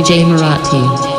DJ Marathi.